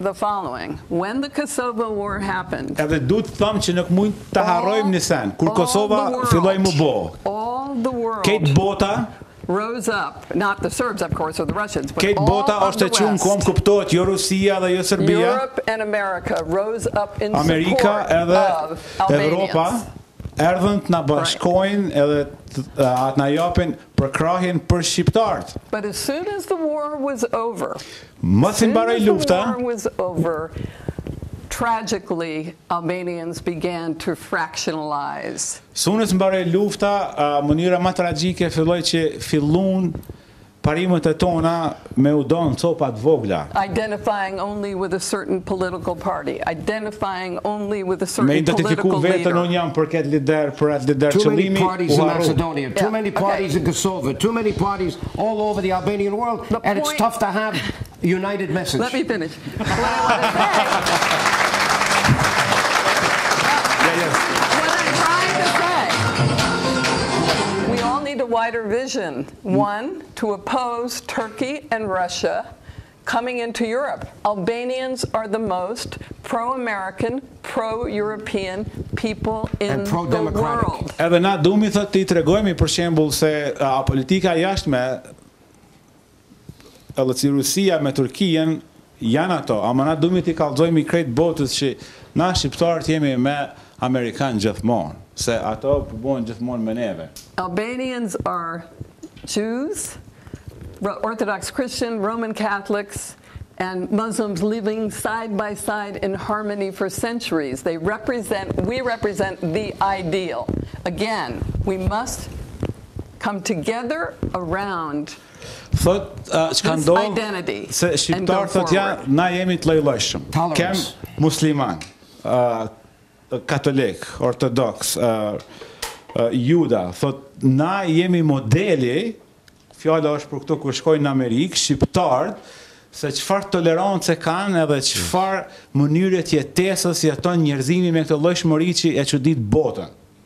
[SPEAKER 5] The following, When the Kosovo War happened,
[SPEAKER 4] Edhe du të thom që nuk mujn ta harrojm një sen, kur Kosova filloj mu bo, krejt bota,
[SPEAKER 5] krejt
[SPEAKER 4] bota osht çu
[SPEAKER 5] në
[SPEAKER 4] kom kuptohet jo Rusia dhe jo Serbia, Amerika edhe Evropa erdhën të na bashkojn edhe të na japin përkrahjen për
[SPEAKER 5] shqiptart. Mbasi
[SPEAKER 4] mbaroi lufta,
[SPEAKER 5] Soon
[SPEAKER 4] as mbaroi lufta, mënyra ma tragjike filloi që fillunë parimet e tona me u
[SPEAKER 5] da në copa të vogla.
[SPEAKER 4] Me identifiku
[SPEAKER 5] veten
[SPEAKER 4] unë jam për ketë lider, për atë lider qëllimi u harru.
[SPEAKER 3] all over the Albanian world
[SPEAKER 5] the
[SPEAKER 3] and
[SPEAKER 5] point...
[SPEAKER 3] it's tough to have united message.
[SPEAKER 5] Let me finish. What I want to say. need a wider vision. One, to oppose Turkey and Russia Coming into Europe, Albanians are the most pro-American, pro-European people in the world.
[SPEAKER 4] Edhe na dumi thotë t'i tregojmi për shembull se a politika e jashtme edhe si Rusia me Turkijen janë ato, ama na dumi t'i kallxojmi krejt botës që na shqiptarët jemi me Amerikan gjithmonë, se ato pubohen gjithmonë me neve.
[SPEAKER 5] Albanians are Jews, Orthodox Christian, Roman Catholics and Muslims living side by side in harmony for centuries. They represent, we represent the ideal. Again, we must come together around
[SPEAKER 4] thot çka
[SPEAKER 5] ndodh
[SPEAKER 4] se shqiptar thot ja na jemi të
[SPEAKER 3] llojshëm
[SPEAKER 4] kem musliman katolik, ortodoks, juda, thotë na jemi modeli, fjala është për këto kur shkojnë në Amerikë, shqiptarët, se çfarë tolerance kanë edhe çfarë mënyre të jetesës jeton njerëzimi me këtë lloj shmëri që e çudit botën.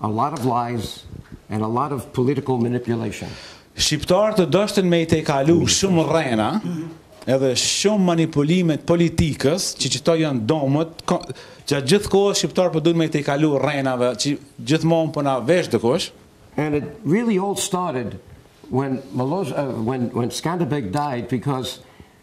[SPEAKER 1] A
[SPEAKER 3] lot of lies and a lot of political manipulation.
[SPEAKER 4] Shqiptarët u deshtën me i tejkalu shumë rrena edhe shumë manipulime të politikës që qito janë domët gjatë gjithë kohës shqiptarë po duhet me i tejkalu rrenat që gjithmonë po na vesh dikush
[SPEAKER 3] And it really all started when Milos uh, when when Skanderbeg died because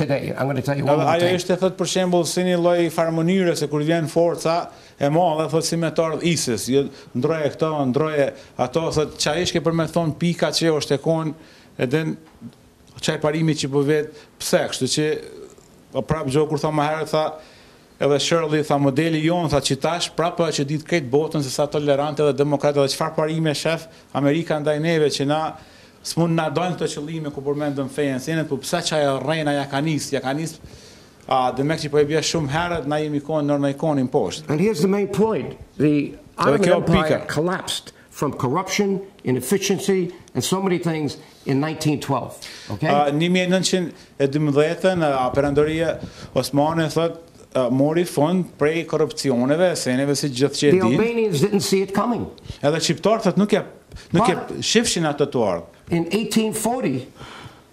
[SPEAKER 4] Edhe ajo ishte thotë për shembull si një lloj far mënyre se kur vjen forca e madhe thotë si me të ardh ISIS jo ndrroje këto ndrroje ato thotë ça ishte për me thonë pika që osht e kon e din qaj parimi që po vet pse kështu qe prap Joe kur tha më herët tha Edhe Shirley tha modeli jonë tha qitash prapë e çudit krejt botën se sa tolerante dhe demokrate edhe çfarë parime shef Amerika ndaj neve që na s'mund na dojnë këto qëllime ku përmendëm fejen senet po pse qaj rrena ja ka nis ja ka nis a demek që po e bje shum herët na jemi kon nërnëj konin poshtë.
[SPEAKER 3] And here's the main point, the Ottoman Empire collapsed from corruption, inefficiency and so many things in nineteen twelve,
[SPEAKER 4] ok? Në një mijë e nëntëqind e dymbëdhjetën Perandoria Osmane thotë mori fund prej korrupsioneve, seneve si gjithë që e
[SPEAKER 3] dinë.
[SPEAKER 4] The
[SPEAKER 3] Albanians didn't see it coming.
[SPEAKER 4] Edhe shqiptarët thotë nuk e nuk e shifshin ato tu ardh.
[SPEAKER 3] In
[SPEAKER 4] eighteen forty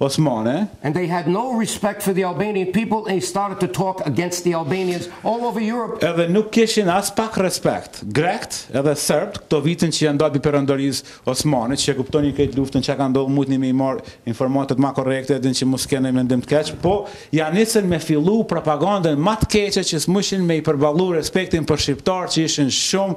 [SPEAKER 4] Osmane.
[SPEAKER 3] And they had no respect for the Albanian people and they started to talk against the Albanians all over Europe.
[SPEAKER 4] Edhe nuk kishin as pak respekt. Grekët edhe serbt këto vitin që janë dalë pi perandoris Osmane që e kuptonin krejt luftën çka ka ndodhur mujtni me i marr informatat ma korrekte e din që mos kenë mendim të keq po ja nisën me fillu propagandën ma të keqe që s'mujshin me i përballu respektin për shqiptar që ishin shumë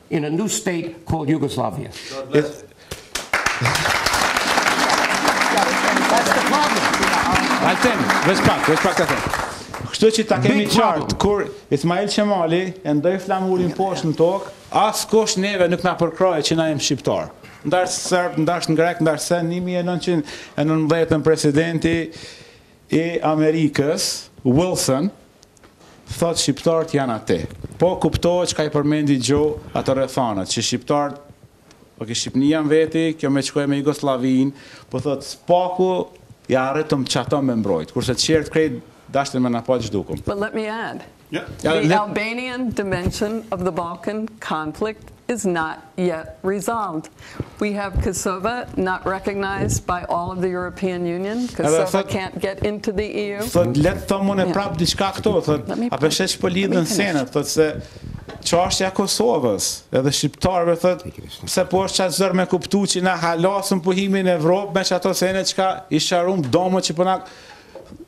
[SPEAKER 3] in a new state called Yugoslavia.
[SPEAKER 4] Altin, veç pak, veç pak të them. Kështu që ta kemi qartë, kur Ismail Qemali e ngoj flamurin poshtë në tokë, askush neve nuk na përkrahi që na jem shqiptarë. Ndash serb, ndash n'grek, ndash sene, 1919-ën presidenti, i Amerikës, Wilson, thotë shqiptarët janë aty. Po kuptohet çka i përmendi Gjo ato rrethanat, që shqiptarët, ok Shqipni janë veti, kjo me çku me Jugosllavinë, po thotë së paku ja arritëm qato me mbrojtë, kurse qertë krejt dashtën me na pa zhdukun.
[SPEAKER 5] But let me add, The Albanian dimension of the Balkan conflict is not yet resolved. We have Kosova not recognized by all of the European Union.
[SPEAKER 4] Kosova
[SPEAKER 5] can't get into the EU.
[SPEAKER 4] Thot, le të
[SPEAKER 5] them
[SPEAKER 4] prap diçka këtu, thot,
[SPEAKER 5] a po
[SPEAKER 4] e sheh që po
[SPEAKER 5] lidhen
[SPEAKER 4] senet, thot se çashtja e Kosovës, edhe shqiptarëve thot, se po është qaq zor me kuptu që na hala s'un po himi në Evropë, me qato senet çka i shkrun dom që për na,
[SPEAKER 5] po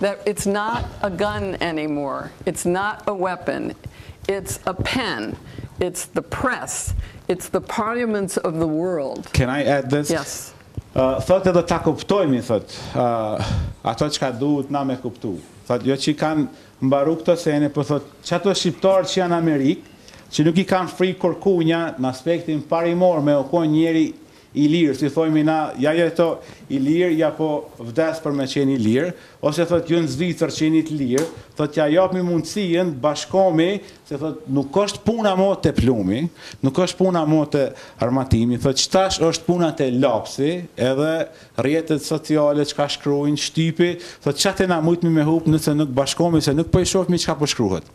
[SPEAKER 5] that it's not a gun anymore, it's not a weapon, it's a pen, it's the press, it's the parliaments of the world.
[SPEAKER 4] Can I add this?
[SPEAKER 5] Yes.
[SPEAKER 4] Thot edhe ta kuptojmi thot ato çka duhet na me kuptu. Thot jo që kan mbaru këto sene, po thot qato shqiptar që jan n'Amerik, që nuk i kan frik kurkujna në aspektin parimor me u kon njeri i lir, si thojmi na, ja jeto i lir, ja po vdes për me qenë i lir, ose thotë ju në Zvicër jeni të lirë, thotë t'ja japmi mundësinë bashkomi, se thotë nuk është puna mo te plumi, nuk është puna mo te armatimi, thotë qitash është puna te lapsi, edhe rrjetet sociale çka shkrujnë, shtypi, thotë qaty na mujmi me hup nëse nuk bashkomi se nuk po i shofmi çka po shkruhet.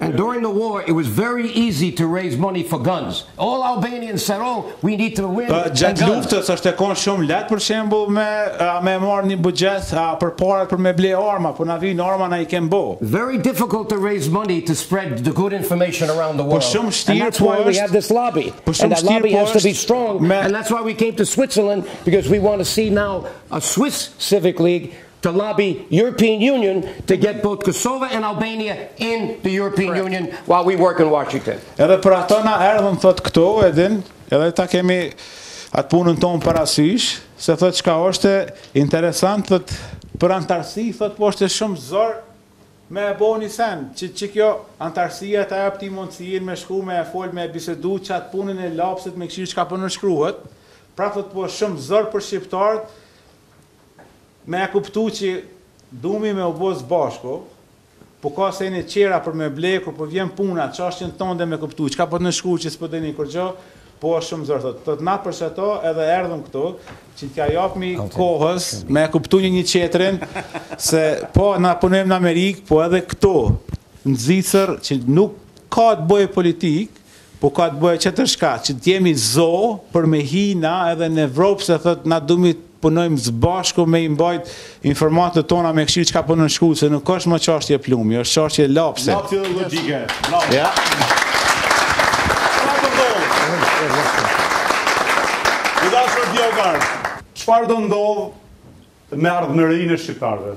[SPEAKER 3] And during the war it was very easy to raise money for guns. All Albanians said, "Oh, we need to win."
[SPEAKER 4] Uh, Gjatë luftës është e kon shumë lehtë për shembull me e marr një buxhet për para për me ble arma, po na vyjnë arma na i kem bo.
[SPEAKER 3] Very difficult to raise money to spread the good information around the world.
[SPEAKER 4] Po
[SPEAKER 3] shumë
[SPEAKER 4] shtirë po është.
[SPEAKER 3] That's why we have this lobby. And that lobby has to be strong. And that's why we came to Switzerland because we want to see now a Swiss Civic League to lobby European Union to get both Kosova and Albania in the European Union while we work in Washington.
[SPEAKER 4] Edhe për ato na erdhën thotë këtu, e din, edhe ta kemi atë punën tonë parasysh, se thotë çka është interesant thotë për anëtarësi thotë po është shumë zor me e bo një sen, që, që kjo anëtarësia ta jap ti mundësinë me shku me e fol me e bisedu qat punën e lapsit me kqyr çka po nënshkruhet, pra thotë po është shumë zor për shqiptarët Me e kuptu qi dumi me u bo s'bashku, po kah sene qera për me ble, kur po vjen puna, çashtjen tënde me kuptu, çka po të nënshkruhet qi s'po din kurgjo, po është shumë zor thotë. Thotë na për qëto edhe erdhëm këtu, qi t'ja japmi kohës me e kuptu një një qetrin, se po na punojmë n'Amerikë, po edhe këtu n'Zvicër, qi nuk ka t'bojë politikë, Po ka të bëjë tjetër çka, që të jemi zo për me hi na edhe në Evropë se thotë na duhmi t'punojmë zbashku me i mbajt informatat tona me kshyr çka po nënshkruhet se nuk është më çashtje plumbi, është çashtje lapsi.
[SPEAKER 1] Lapsi dhe logjikë. Bravo. Çfarë do ndodhë me ardhmërinë e shqiptarëve?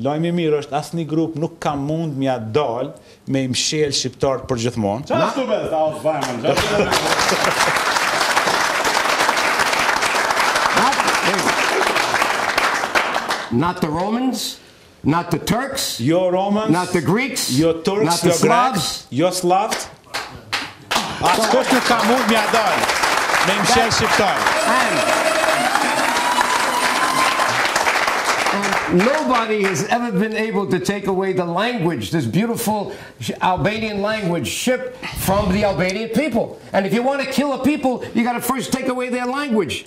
[SPEAKER 3] Lajm
[SPEAKER 4] i mirë është asnji grup nuk ka mund m'ia dal me i mshel
[SPEAKER 1] shqiptart përgjithmon.
[SPEAKER 3] Not the Romans, not the Turks, not the Greeks, not the Slavs, Ascult mi Nobody has ever been able to take away the language, this beautiful Albanian language, ship from the Albanian people. And if you want to kill a people, you got to first take away their language.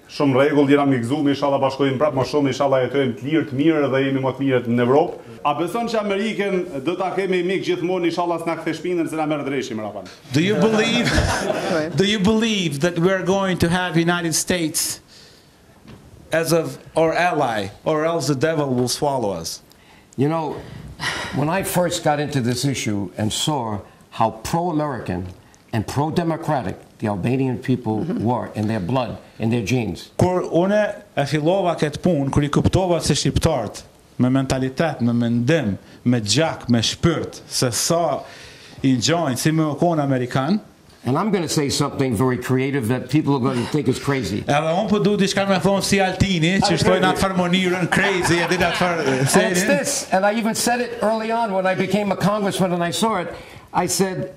[SPEAKER 1] Shumë rregull jam i gëzum ishalla bashkohemi prap më shumë ishalla jetojmë të lirë të mirë dhe jemi më të mirët në Evropë. A beson që Amerikën do ta kemi mik gjithmonë ishalla s'na kthe shpinën se na merr dreshi mrapa.
[SPEAKER 4] Do you believe do you believe that we're going to have United States as of our ally or else the devil will swallow us.
[SPEAKER 3] You know, when I first got into this issue and saw how pro-American and pro democratic the Albanian people were in their blood in their genes.
[SPEAKER 4] Kur unë e fillova këtë punë, kur i kuptova se shqiptarët me mentalitet, me mendim, me gjak, me shpirt, se sa i ngjajnë si me u kon amerikan,
[SPEAKER 3] And I'm gonna say something very creative that people are gonna think is crazy.
[SPEAKER 4] Edhe unë po du diçka me thon si Altini, që shtoi në atë farë mënyrën crazy, e di atë farë
[SPEAKER 3] And it's this, and I even said it early on when I became a congressman and I saw it. I said,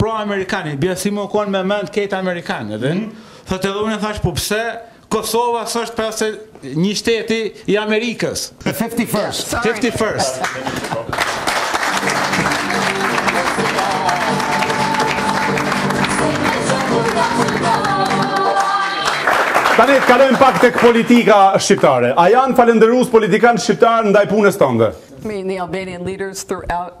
[SPEAKER 4] Pro amerikan i bjen si me kon me mend këta amerikanë e din thotë edhe unë thash po pse Kosova s'është pesëdhjetenjë shteti i Amerikës.
[SPEAKER 3] The 51st.
[SPEAKER 4] Yeah, 51st.
[SPEAKER 1] Tani të kalojmë pak tek politika shqiptare. A janë falënderues politikanë shqiptarë ndaj punës tënde?
[SPEAKER 5] I mean the Albanian leaders throughout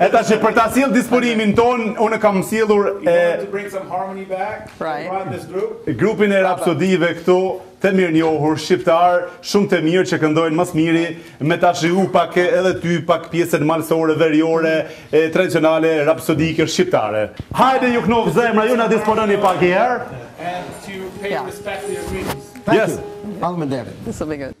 [SPEAKER 1] E tash për ta sjellë disponimin tonë, unë kam sjellur e grupin e rapsodëve këtu të mirënjohur shqiptar, shumë të mirë që këndojnë më së miri, me ta shiju pak edhe ty pak pjesën malësore, veriore, e tradicionale, rapsodike shqiptare. Hajde ju knoftë zemra, ju na dispononi pak i herë.
[SPEAKER 4] Yes.
[SPEAKER 3] Thank you.
[SPEAKER 5] Yes.
[SPEAKER 6] Faleminderit.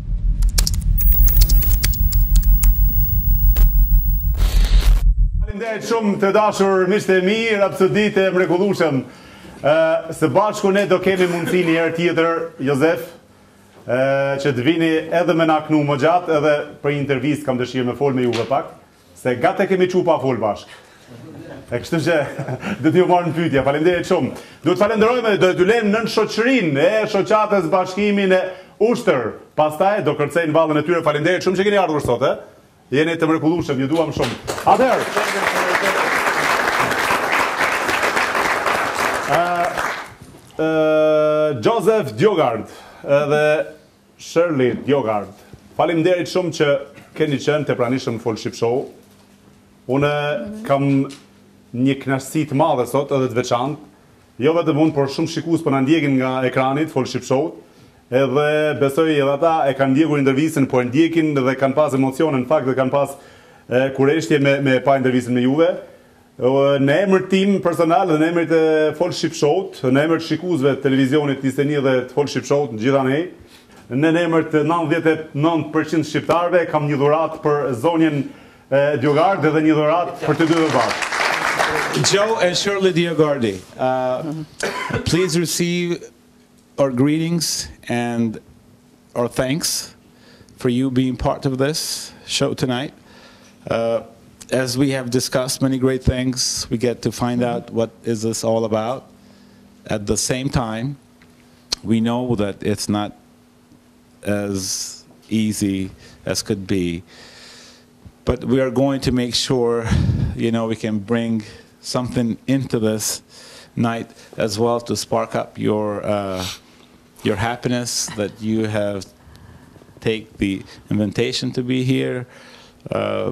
[SPEAKER 6] Faleminderit
[SPEAKER 1] shumë të dashur miqtë e mi, rapsodët e mrekullueshëm. Ë së bashku ne do kemi mundësi një herë tjetër Jozef ë që të vini edhe me na knu më gjatë edhe për intervistë kam dëshirë me fol me juve pak. Se gat e kemi qu pa fol bashkë. E kështu që do t'ju marr në pytje, faleminderit shumë. Do t'ju falenderojmë dhe do t'ju lemë nën shoqërinë e shoqatës Bashkimi në Ushtër. Pastaj do kërcejnë vallen e tyre, faleminderit shumë që keni ardhur sot, e? Jeni të mrekullueshëm, ju duam shumë. Atëherë. Joseph Diogard, edhe Shirley Djogard, Faleminderit shumë që keni qenë të pranishëm në Fol Shqip Show. Unë kam një kënaqësi të madhe sot edhe të veçantë. Jo vetëm unë, por shumë shikues po na ndjekin nga ekrani i Fol Shqip Show-t. Edhe besoj edhe ata e kanë ndjekur intervistën, po e ndjekin dhe kanë pas emocione në fakt dhe kanë pas kureshtje me me pa intervistën me juve. Në emër tim personal dhe në emër të Fol Shqip Show-t, në emër të shikuesve të televizionit Një se Një dhe të Fol Shqip Show-t në gjithë anëj, në në emër të nëntëdhjetë e nëntë për qind shqiptarëve kam një dhuratë për zonjën Djogard dhe një dhuratë për të dy bashkë.
[SPEAKER 4] Joe and Shirley Diogardi, please receive our greetings and our thanks for you being part of this show tonight. Uh, as we have discussed many great things, we get to find out what is this all about. At the same time, we know that it's not as easy as could be. But we are going to make sure, you know, we can bring something into this night as well to spark up your uh, your happiness that you have take the invitation to be here. Uh,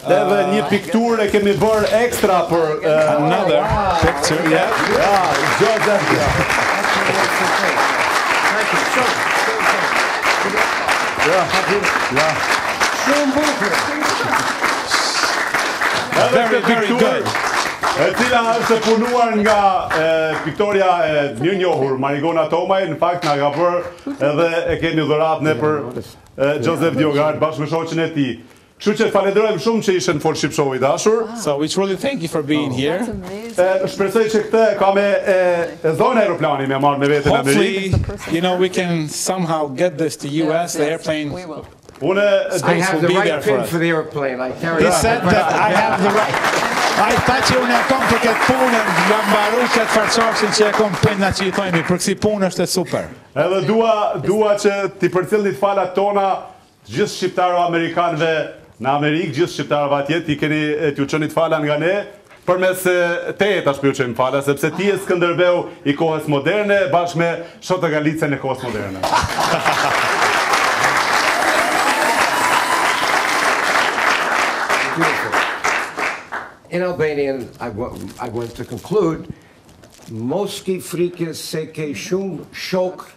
[SPEAKER 1] Edhe një pikturë e kemi bërë ekstra për
[SPEAKER 4] another picture. Yeah.
[SPEAKER 1] Wow, Joseph. Ja, happy. Ja. Shumë
[SPEAKER 4] bukur.
[SPEAKER 1] Edhe
[SPEAKER 4] këtë
[SPEAKER 1] pikturë e cila është punuar nga piktorja e mirënjohur Marigona Tomaj, në fakt na ka bërë edhe e kemi dhuratë ne për Joseph Diogard bashkë me shoqen e tij. Kështu që të falenderojmë shumë që ishe në Fol Shqip Show i dashur.
[SPEAKER 4] So we truly thank you for being here.
[SPEAKER 1] Shpresoj që këtë ka me e zonë aeroplani me marrë me vete në Amerikë.
[SPEAKER 4] Hopefully, you know, we can somehow get this to US, the airplane.
[SPEAKER 1] Unë
[SPEAKER 3] I have the right pin for the airplane. I carry
[SPEAKER 4] He said that I have the right. Ai tha që unë e kom për këtë punë, nga mbaru që të farqashin që e kom pinin që i thojmë, për kësi punë është e super.
[SPEAKER 1] Edhe dua, dua që t'i përcillni falat tona, Të gjithë shqiptaro amerikanëve në Amerikë gjithë shqiptarëve atje ti keni t'ju çoni fala nga ne përmes teje tash po ju çojmë fala sepse ti je Skënderbeu i kohës moderne bashkë me Shota Galicën e kohës moderne.
[SPEAKER 3] In Albanian I, I want to conclude mos ki frikë se ke shumë
[SPEAKER 1] shokë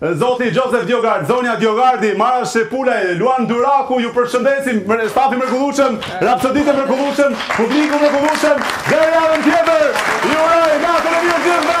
[SPEAKER 1] Zoti Joseph Diogard, Zonja Diogardi, Mara Shepulaj, Luan Duraku, ju përshëndesim, stafi i mrekullueshëm, rapsodët e mrekullueshëm, publiku i mrekullueshëm, deri javën tjetër, ju uroj natën e mirë gjithëve!